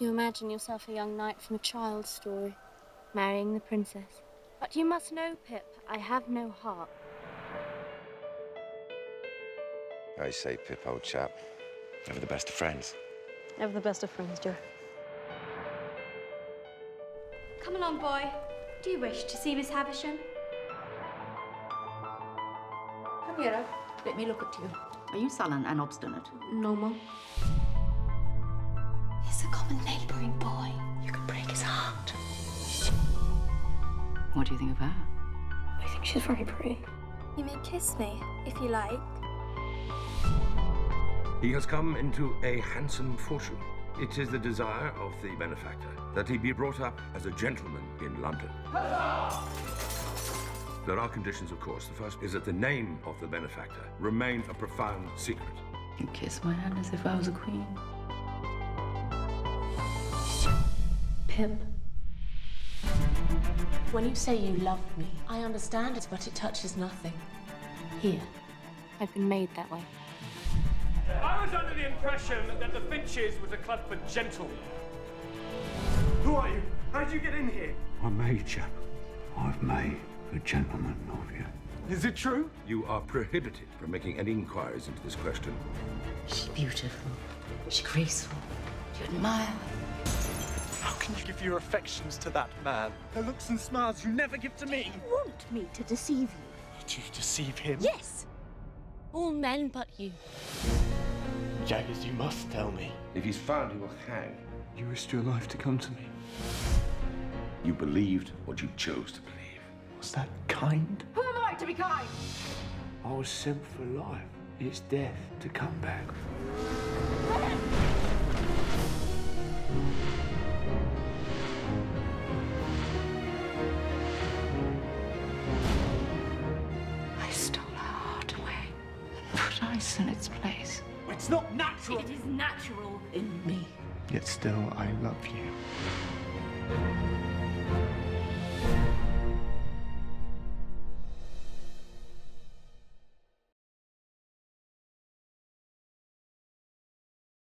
You imagine yourself a young knight from a child's story, marrying the princess. But you must know, Pip, I have no heart. I say, Pip, old chap, never the best of friends. Never the best of friends, Joe. Come along, boy. Do you wish to see Miss Havisham? Come here. Let me look at you. Are you sullen and obstinate? No, Mum. He's a common neighbouring boy. You could break his heart. What do you think of her? I think she's very pretty. You may kiss me, if you like. He has come into a handsome fortune. It is the desire of the benefactor that he be brought up as a gentleman in London. There are conditions, of course. The first is that the name of the benefactor remain a profound secret. You kiss my hand as if I was a queen. Pip. When you say you love me, I understand it, but it touches nothing. Here. I've been made that way. I was under the impression that the Finches was a club for gentlemen. Who are you? How did you get in here? I'm Major. I've made a gentleman of you. Is it true? You are prohibited from making any inquiries into this question. She's beautiful. She's graceful. You admire her. How can you give your affections to that man? The looks and smiles you never give to me. You want me to deceive you? Do you deceive him? Yes! All men but you. Jaggers, you must tell me. If he's found, he will hang. You risked your life to come to me. You believed what you chose to believe. Was that kind? Who am I to be kind? I was sent for life. It's death to come back. Put ice in its place. It's not natural. It is natural in me. Yet still, I love you.